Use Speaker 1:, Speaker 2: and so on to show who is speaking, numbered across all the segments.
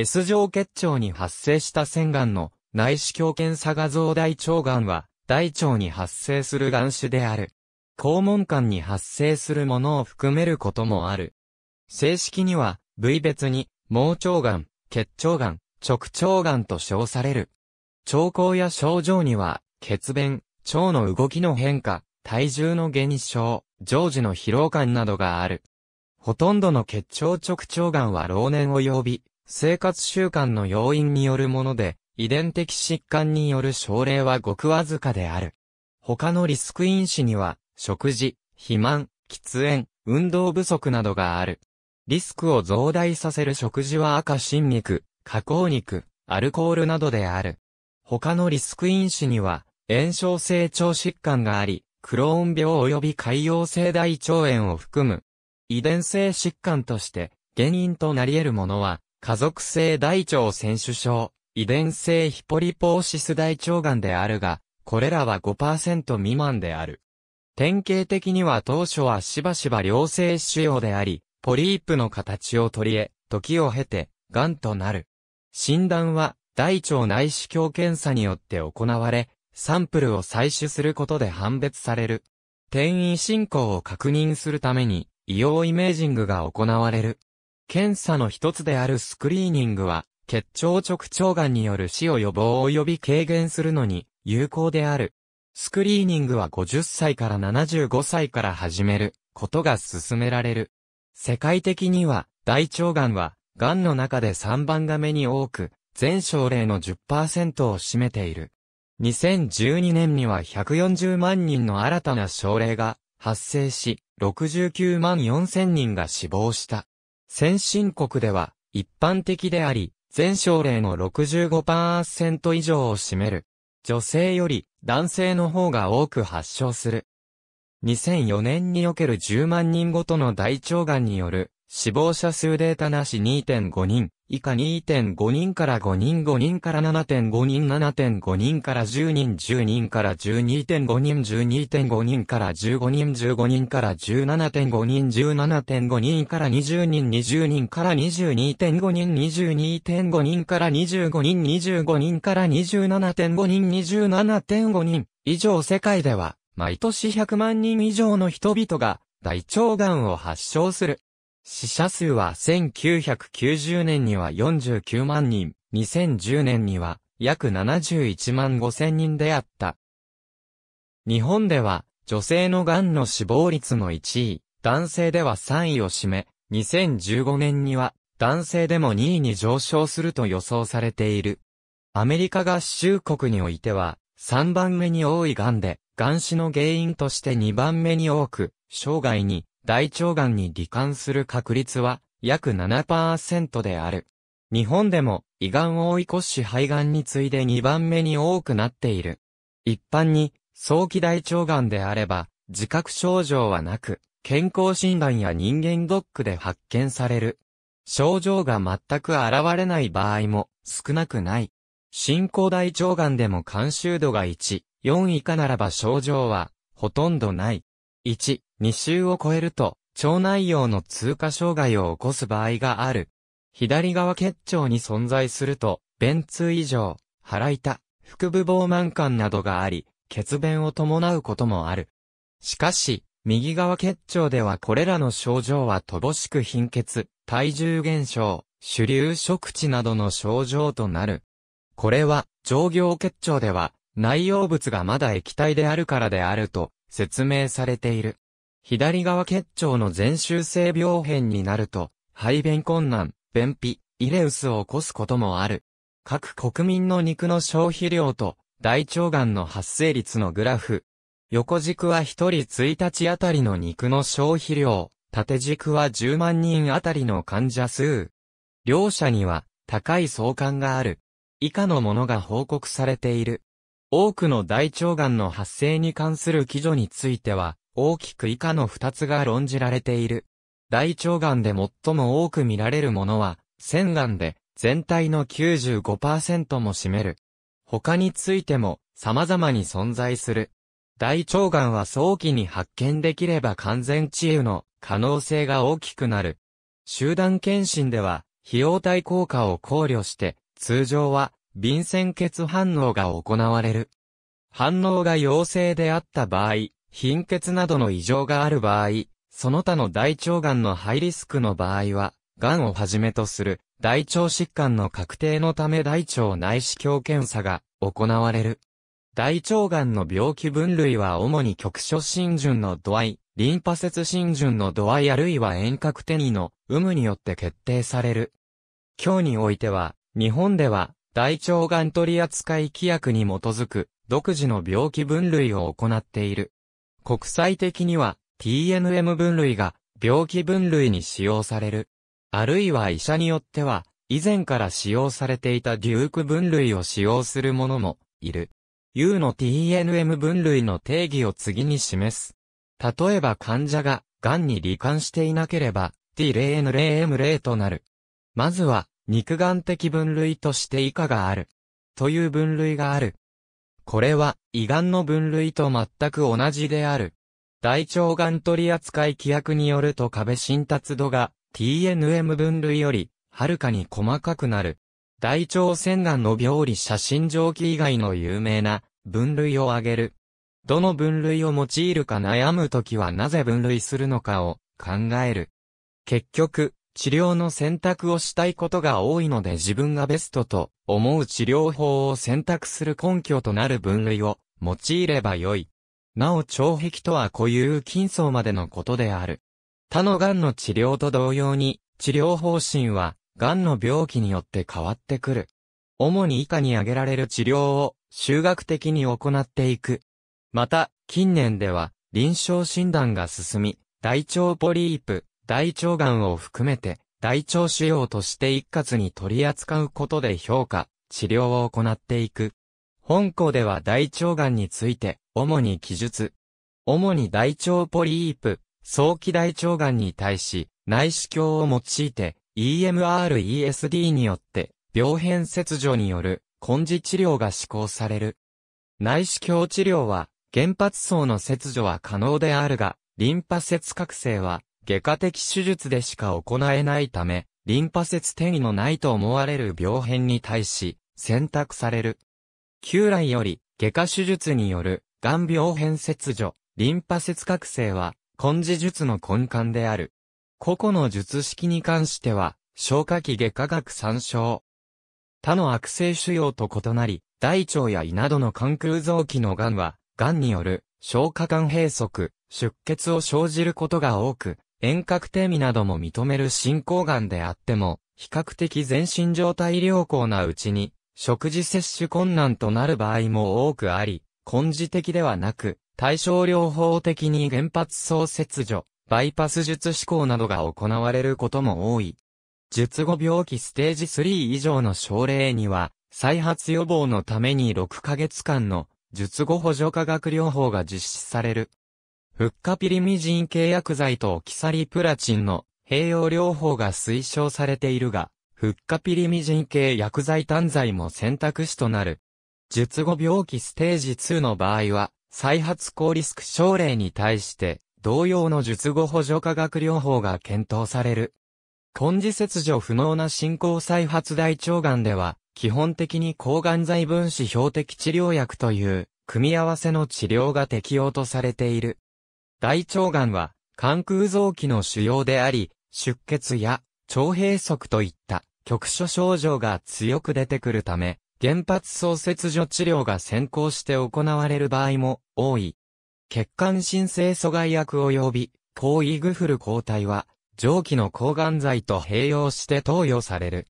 Speaker 1: S 状結腸に発生した腺がんの内視鏡検査画像大腸がんは大腸に発生する癌種である。肛門間に発生するものを含めることもある。正式には部位別に盲腸がん、結腸がん、直腸がんと称される。兆候や症状には血便、腸の動きの変化、体重の減少、常時の疲労感などがある。ほとんどの結腸直腸がんは老年及び生活習慣の要因によるもので、遺伝的疾患による症例はごくわずかである。他のリスク因子には、食事、肥満、喫煙、運動不足などがある。リスクを増大させる食事は赤新肉、加工肉、アルコールなどである。他のリスク因子には、炎症性腸疾患があり、クローン病及び潰瘍性大腸炎を含む。遺伝性疾患として、原因となり得るものは、家族性大腸選手症、遺伝性ヒポリポーシス大腸がんであるが、これらは5%未満である。典型的には当初はしばしば良性腫瘍であり、ポリープの形を取り得、時を経て、癌となる。診断は、大腸内視鏡検査によって行われ、サンプルを採取することで判別される。転移進行を確認するために、医療イメージングが行われる。検査の一つであるスクリーニングは、結腸直腸癌による死を予防及び軽減するのに有効である。スクリーニングは50歳から75歳から始めることが勧められる。世界的には大腸癌は癌の中で3番が目に多く、全症例の10%を占めている。2012年には140万人の新たな症例が発生し、69万4000人が死亡した。先進国では一般的であり、全症例の65%以上を占める。女性より男性の方が多く発症する。2004年における10万人ごとの大腸がんによる死亡者数データなし2.5人、以下2.5人から5人5人から7.5人7.5人から10人10人から12.5人12.5人から15人15人から17.5人17.5人から20人20人から22.5人22.5人から25人25人から27.5人27.5人以上世界では毎年100万人以上の人々が大腸がんを発症する。死者数は1990年には49万人、2010年には約71万5千人であった。日本では女性の癌の死亡率の1位、男性では3位を占め、2015年には男性でも2位に上昇すると予想されている。アメリカ合衆国においては3番目に多い癌で、癌死の原因として2番目に多く、生涯に大腸がんに罹患する確率は約7%である。日本でも胃がんを追い越し肺がんに次いで2番目に多くなっている。一般に早期大腸がんであれば自覚症状はなく、健康診断や人間ドックで発見される。症状が全く現れない場合も少なくない。進行大腸がんでも監修度が1、4以下ならば症状はほとんどない。1、2週を超えると、腸内容の通過障害を起こす場合がある。左側結腸に存在すると、便通異常、腹痛、腹部膨満感などがあり、血便を伴うこともある。しかし、右側結腸ではこれらの症状は乏しく貧血、体重減少、主流食地などの症状となる。これは、上行結腸では、内容物がまだ液体であるからであると説明されている。左側結腸の全周性病変になると、排便困難、便秘、イレウスを起こすこともある。各国民の肉の消費量と大腸がんの発生率のグラフ。横軸は1人1日あたりの肉の消費量、縦軸は10万人あたりの患者数。両者には高い相関がある。以下のものが報告されている。多くの大腸がんの発生に関する記述については、大きく以下の二つが論じられている。大腸がんで最も多く見られるものは、腺がんで、全体の95%も占める。他についても、様々に存在する。大腸がんは早期に発見できれば完全治癒の可能性が大きくなる。集団検診では、費用対効果を考慮して、通常は、便潜血反応が行われる。反応が陽性であった場合、貧血などの異常がある場合、その他の大腸がんのハイリスクの場合は、がんをはじめとする大腸疾患の確定のため大腸内視鏡検査が行われる。大腸がんの病気分類は主に局所浸潤の度合い、リンパ節浸潤の度合いあるいは遠隔転移の有無によって決定される。今日においては、日本では大腸がん取扱規約に基づく独自の病気分類を行っている。国際的には TNM 分類が病気分類に使用される。あるいは医者によっては、以前から使用されていたデューク分類を使用する者もいる。U の TNM 分類の定義を次に示す。例えば患者が癌に罹患していなければ T0N0M0 となる。まずは肉眼的分類として以下がある。という分類がある。これは胃がんの分類と全く同じである。大腸がん取扱規約によると壁浸達度が TNM 分類より、はるかに細かくなる。大腸腺がんの病理写真蒸気以外の有名な分類を挙げる。どの分類を用いるか悩むときはなぜ分類するのかを考える。結局、治療の選択をしたいことが多いので自分がベストと思う治療法を選択する根拠となる分類を用いればよい。なお腸壁とは固有筋層までのことである。他の癌の治療と同様に、治療方針は、癌の病気によって変わってくる。主に以下に挙げられる治療を、修学的に行っていく。また、近年では、臨床診断が進み、大腸ポリープ、大腸癌を含めて、大腸腫瘍として一括に取り扱うことで評価、治療を行っていく。本校では大腸癌について、主に記述。主に大腸ポリープ、早期大腸がんに対し、内視鏡を用いて、EMR-ESD によって、病変切除による根治治療が施行される。内視鏡治療は、原発層の切除は可能であるが、リンパ節覚醒は、外科的手術でしか行えないため、リンパ節転移のないと思われる病変に対し、選択される。旧来より、外科手術による、癌病変切除、リンパ節覚醒は、根治術の根幹である。個々の術式に関しては、消化器外科学参照。他の悪性腫瘍と異なり、大腸や胃などの肝空臓器の癌は、癌による消化管閉塞、出血を生じることが多く、遠隔低味なども認める進行癌であっても、比較的全身状態良好なうちに、食事摂取困難となる場合も多くあり、根治的ではなく、対症療法的に原発層切除、バイパス術施行などが行われることも多い。術後病気ステージ3以上の症例には、再発予防のために6ヶ月間の術後補助化学療法が実施される。フッカピリミジン系薬剤とオキサリプラチンの併用療法が推奨されているが、フッカピリミジン系薬剤単剤も選択肢となる。術後病気ステージ2の場合は、再発高リスク症例に対して、同様の術後補助化学療法が検討される。根治切除不能な進行再発大腸がんでは、基本的に抗がん剤分子標的治療薬という、組み合わせの治療が適用とされている。大腸がんは、肝空臓器の腫瘍であり、出血や腸閉塞といった局所症状が強く出てくるため、原発創切除治療が先行して行われる場合も多い。血管新生阻害薬及び抗イグフル抗体は上記の抗がん剤と併用して投与される。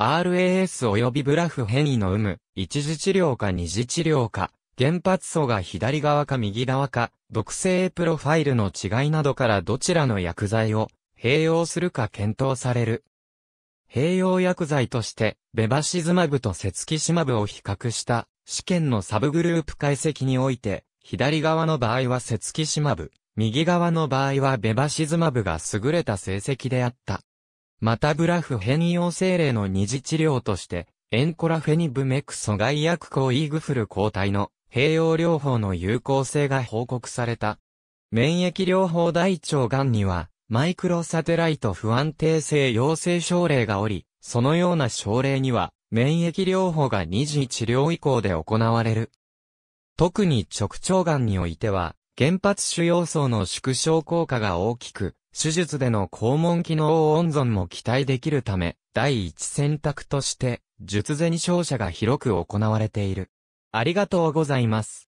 Speaker 1: RAS 及びブラフ変異の有無、一時治療か二次治療か、原発素が左側か右側か、毒性プロファイルの違いなどからどちらの薬剤を併用するか検討される。併用薬剤として、ベバシズマブとセツキシマブを比較した試験のサブグループ解析において、左側の場合はセツキシマブ、右側の場合はベバシズマブが優れた成績であった。またブラフ変異陽性例の二次治療として、エンコラフェニブメク阻害薬抗イーグフル抗体の併用療法の有効性が報告された。免疫療法大腸癌には、マイクロサテライト不安定性陽性症例がおり、そのような症例には、免疫療法が二次治療以降で行われる。特に直腸癌においては、原発主要層の縮小効果が大きく、手術での肛門機能温存も期待できるため、第一選択として、術前照射が広く行われている。ありがとうございます。